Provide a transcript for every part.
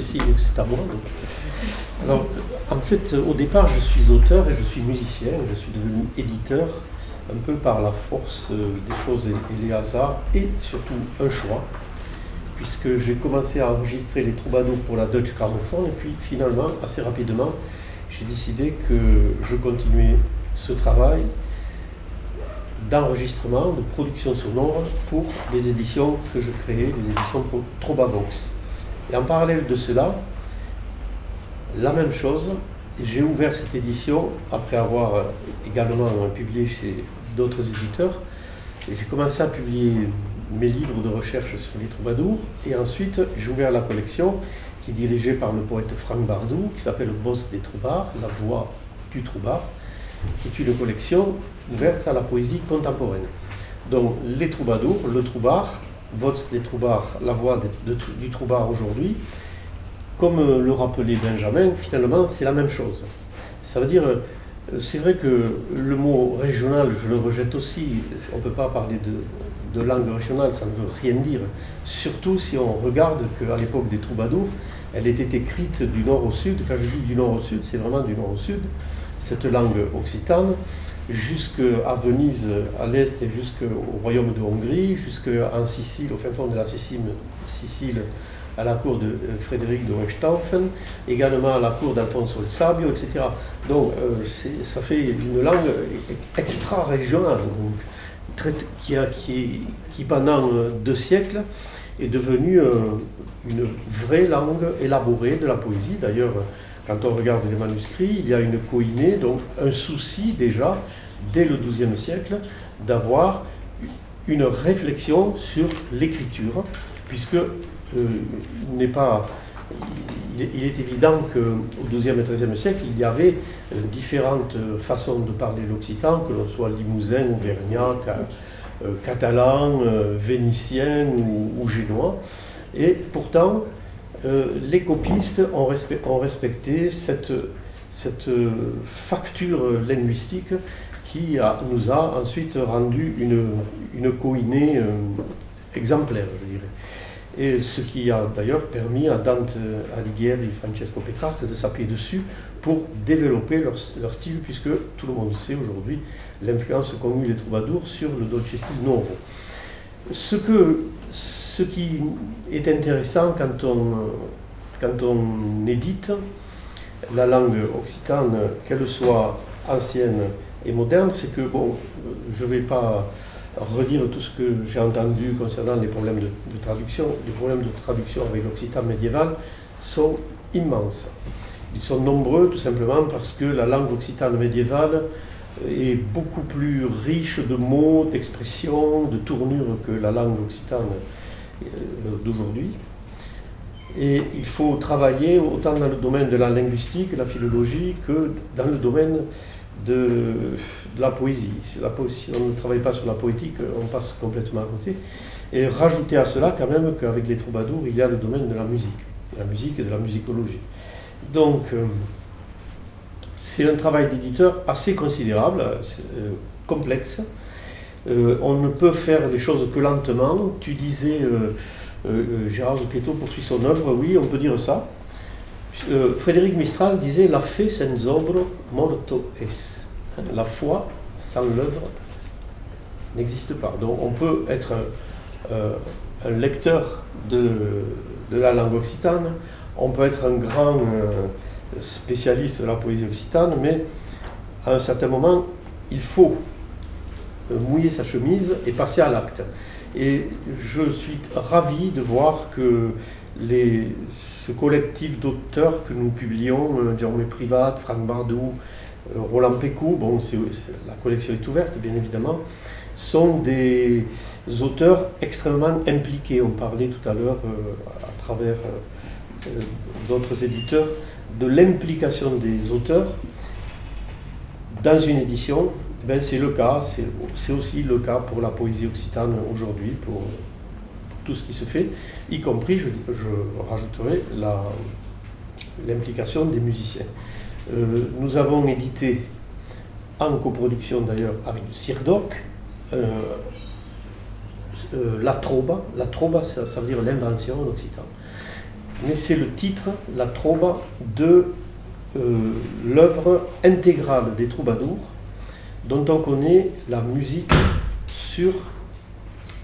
signe que c'est à moi. Alors, en fait, au départ, je suis auteur et je suis musicien. Je suis devenu éditeur un peu par la force euh, des choses et les hasards et surtout un choix, puisque j'ai commencé à enregistrer les troubadours pour la Deutsche Grammophon et puis finalement, assez rapidement, j'ai décidé que je continuais ce travail d'enregistrement, de production sonore pour les éditions que je créais, les éditions Trobavox. Et en parallèle de cela, la même chose, j'ai ouvert cette édition après avoir euh, également publié chez d'autres éditeurs. J'ai commencé à publier mes livres de recherche sur les troubadours et ensuite j'ai ouvert la collection qui est dirigée par le poète Franck Bardou qui s'appelle Boss des troubards, la voix du troubard, qui est une collection ouverte à la poésie contemporaine. Donc les troubadours, le troubard, Vox des troubards, la voix du troubard aujourd'hui, comme le rappelait Benjamin, finalement c'est la même chose. Ça veut dire c'est vrai que le mot régional, je le rejette aussi. On ne peut pas parler de, langue régionale, ça ne veut rien dire. Surtout si on regarde qu'à l'époque des troubadours, elle était écrite du nord au sud. Quand je dis du nord au sud, c'est vraiment du nord au sud. Cette langue occitane, jusqu'à Venise à l'est et jusqu'au royaume de Hongrie, jusqu'en Sicile, au fin fond de la Sicile, à la cour de euh, Frédéric de Hohenstaufen, également à la cour d'Alfonso el Sabio, etc. Donc euh, ça fait une langue extra-régionale, qui, pendant euh, deux siècles est devenue une vraie langue élaborée de la poésie. D'ailleurs, quand on regarde les manuscrits, il y a une coïnée, donc un souci déjà, dès le XIIe siècle, d'avoir une réflexion sur l'écriture, puisque euh, n'est pas. Il est, évident qu'au XIIe et XIIIe siècle, il y avait euh, différentes façons de parler l'occitan, que l'on soit limousin, auvergnat, euh, catalan, vénitien ou, génois. Et pourtant, les copistes ont, respecté cette, facture linguistique qui nous a ensuite rendu une, une coïnée exemplaire, je dirais. Et ce qui a d'ailleurs permis à Dante Alighieri et Francesco Petrarca de s'appuyer dessus pour développer leur, style, puisque tout le monde sait aujourd'hui l'influence qu'ont eu les troubadours sur le dolce style novo. Ce, que, ce qui est intéressant quand on, quand on édite la langue occitane, qu'elle soit ancienne et moderne, c'est que, bon, je ne vais pas redire tout ce que j'ai entendu concernant les problèmes de, traduction. Les problèmes de traduction avec l'occitan médiéval sont immenses. Ils sont nombreux tout simplement parce que la langue occitane médiévale est beaucoup plus riche de mots, d'expressions, de tournures que la langue occitane euh, d'aujourd'hui. Et il faut travailler autant dans le domaine de la linguistique, la philologie, que dans le domaine de, la poésie. Si, la, si on ne travaille pas sur la poétique, on passe complètement à côté. Et rajouter à cela quand même qu'avec les troubadours, il y a le domaine de la musique, de la musique et de la musicologie. Donc, euh, c'est un travail d'éditeur assez considérable, euh, complexe. Euh, on ne peut faire les choses que lentement. Tu disais, Gérard Zucchetto poursuit son œuvre, oui, on peut dire ça. Euh, Frédéric Mistral disait La fe sans obro morto es. La foi sans l'œuvre n'existe pas. Donc on peut être euh, un lecteur de, la langue occitane, on peut être un grand euh, spécialiste de la poésie occitane, mais à un certain moment, il faut mouiller sa chemise et passer à l'acte. Et je suis ravi de voir que ce collectif d'auteurs que nous publions, euh, Jérôme Privat, Franck Bardou, euh, Roland Pécou, bon, la collection est ouverte bien évidemment, sont des auteurs extrêmement impliqués. On parlait tout à l'heure euh, à travers d'autres éditeurs de l'implication des auteurs dans une édition. Ben, c'est le cas, c'est aussi le cas pour la poésie occitane aujourd'hui, pour tout ce qui se fait, y compris, je, rajouterai, l'implication des musiciens. Euh, nous avons édité, en coproduction d'ailleurs avec Sirdoc, euh, euh, la troba. La troba, ça, veut dire l'invention en occitan. Mais c'est le titre, la trombe, de l'œuvre intégrale des troubadours, dont on connaît la musique sur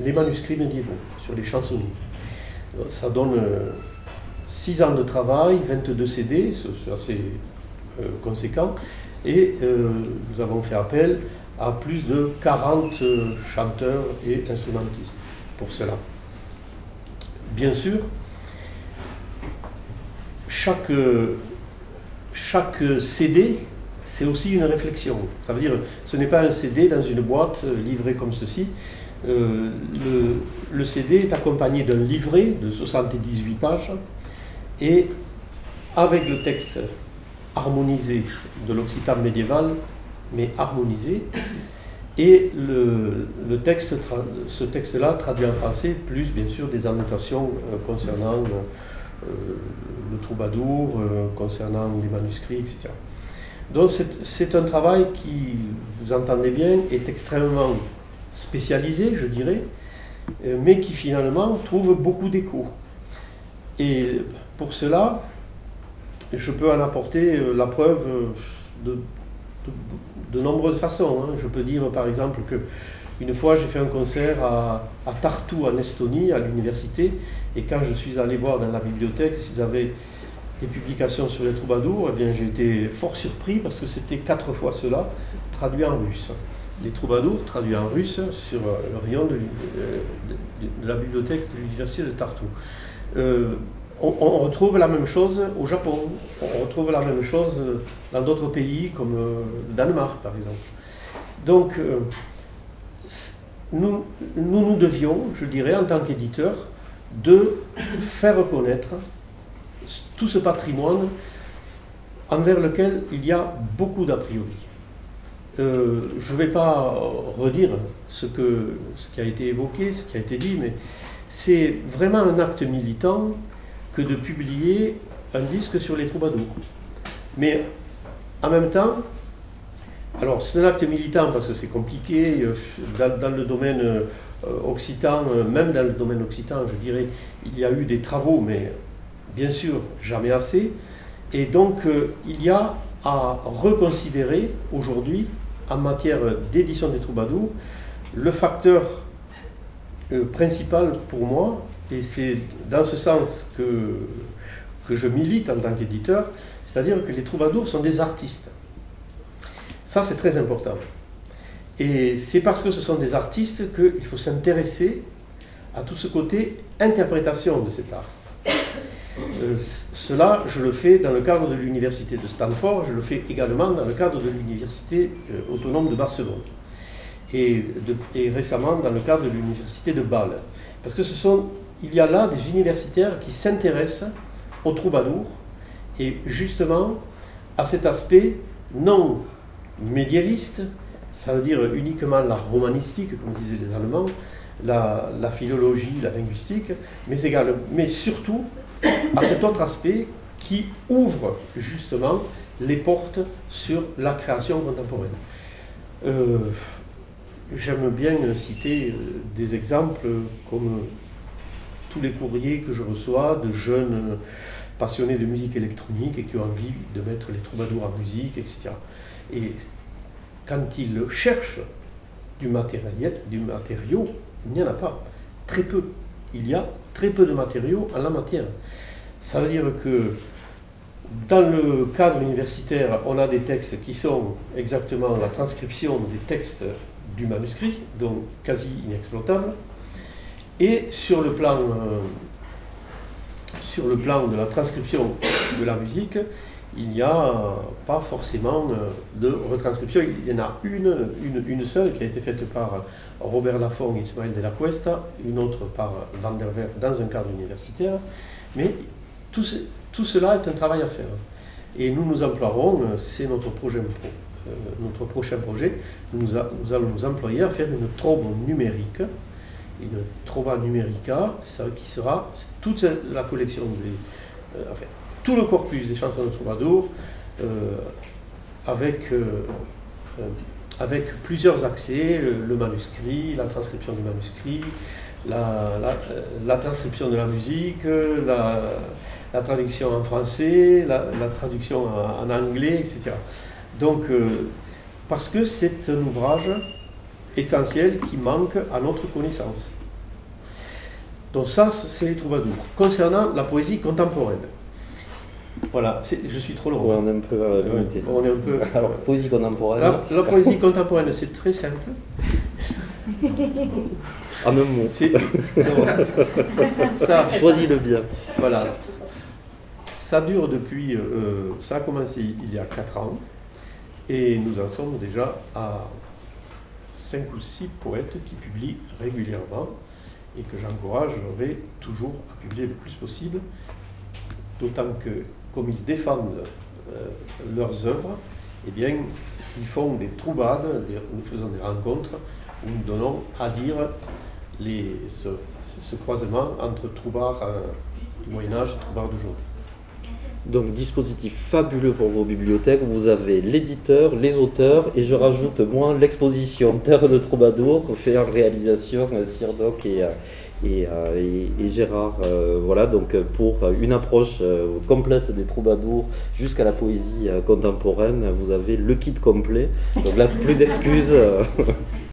les manuscrits médiévaux, sur les chansonniers. Ça donne 6 ans de travail, 22 CD, c'est assez conséquent, et nous avons fait appel à plus de 40 chanteurs et instrumentistes pour cela. Bien sûr, chaque, chaque CD, c'est aussi une réflexion. Ça veut dire, ce n'est pas un CD dans une boîte livrée comme ceci. Euh, le, CD est accompagné d'un livret de 78 pages et avec le texte harmonisé de l'occitan médiéval, mais harmonisé. Et le, texte, ce texte-là traduit en français, plus bien sûr des annotations euh, concernant euh, le troubadour, euh, concernant les manuscrits, etc. Donc c'est un travail qui, vous entendez bien, est extrêmement spécialisé, je dirais, mais qui finalement trouve beaucoup d'écho. Et pour cela, je peux en apporter la preuve de, de nombreuses façons. Hein. Je peux dire par exemple que une fois j'ai fait un concert à, Tartu en Estonie, à l'université, et quand je suis allé voir dans la bibliothèque s'ils avaient des publications sur les troubadours, eh bien j'ai été fort surpris parce que c'était quatre fois cela traduit en russe. Les troubadours traduits en russe sur le rayon de, la bibliothèque de l'université de Tartu. Euh, on, retrouve la même chose au Japon, on retrouve la même chose dans d'autres pays comme euh, le Danemark par exemple. Donc euh, nous, nous, devions, je dirais, en tant qu'éditeur, de faire reconnaître tout ce patrimoine envers lequel il y a beaucoup d'a priori. Euh, je ne vais pas redire ce, ce qui a été évoqué, ce qui a été dit, mais c'est vraiment un acte militant que de publier un disque sur les troubadours. Mais en même temps, alors c'est un acte militant parce que c'est compliqué, euh, dans, le domaine euh, occitan, euh, même dans le domaine occitan, je dirais, il y a eu des travaux, mais bien sûr jamais assez. Et donc il y a à reconsidérer aujourd'hui, en matière d'édition des troubadours, le facteur principal pour moi, et c'est dans ce sens que, que je milite en tant qu'éditeur, c'est-à-dire que les troubadours sont des artistes. Ça, c'est très important. Et c'est parce que ce sont des artistes qu'il faut s'intéresser à tout ce côté interprétation de cet art. Euh, cela, je le fais dans le cadre de l'université de Stanford, je le fais également dans le cadre de l'université euh, autonome de Barcelone et, récemment dans le cadre de l'université de Bâle. Parce que ce sont il y a là des universitaires qui s'intéressent aux troubadours et justement à cet aspect non médiéviste, ça veut dire uniquement la romanistique, comme disaient les Allemands, la, philologie, la linguistique, mais, mais surtout à cet autre aspect qui ouvre justement les portes sur la création contemporaine. Euh, j'aime bien citer euh, des exemples comme tous les courriers que je reçois de jeunes passionnés de musique électronique et qui ont envie de mettre les troubadours en musique, etc. Et quand ils cherchent du matériel, du matériau, il n'y en a pas. Très peu. Il y a très peu de matériaux en la matière. Ça veut dire que dans le cadre universitaire, on a des textes qui sont exactement la transcription des textes du manuscrit, donc quasi inexploitables. Et sur le plan, euh, sur le plan de la transcription de la musique, il n'y a pas forcément euh, de retranscription. Il y en a une, seule qui a été faite par Robert Laffont et Ismaël de la Cuesta, une autre par Van der Werf dans un cadre universitaire. Mais tout, cela est un travail à faire. Et nous nous emploierons, euh, c'est notre projet notre prochain projet, nous, allons nous employer à faire une trombe numérique une trova numérica, qui sera toute la collection des. Euh, tout le corpus des chansons de troubadour euh, avec, euh, avec plusieurs accès, le manuscrit, la transcription du manuscrit, la, transcription de la musique, la, traduction en français, la, traduction en, anglais, etc. Donc, euh, parce que c'est un ouvrage essentiel qui manque à notre connaissance. Donc ça, c'est les troubadours. Concernant la poésie contemporaine, voilà, je suis trop long. on est un peu euh, on est un peu. Alors, poésie contemporaine. La, poésie contemporaine, c'est très simple. En même mot. C'est. ça. Choisis-le bien. Voilà. Ça dure depuis. Euh, ça a commencé il y a 4 ans. Et nous en sommes déjà à 5 ou 6 poètes qui publient régulièrement et que j'encouragerai toujours à publier le plus possible. D'autant que, comme ils défendent euh, leurs œuvres, eh bien, ils font des troubades, nous faisons des rencontres où nous donnons à lire les, ce, croisement entre troubards euh, du Moyen-Âge et troubards d'aujourd'hui. Donc dispositif fabuleux pour vos bibliothèques. Vous avez l'éditeur, les auteurs et je rajoute moi l'exposition Terre de Troubadour fait en réalisation euh, Sirdoc et, euh, et, Gérard. voilà donc pour une approche complète des troubadours jusqu'à la poésie contemporaine, vous avez le kit complet. Donc là plus d'excuses.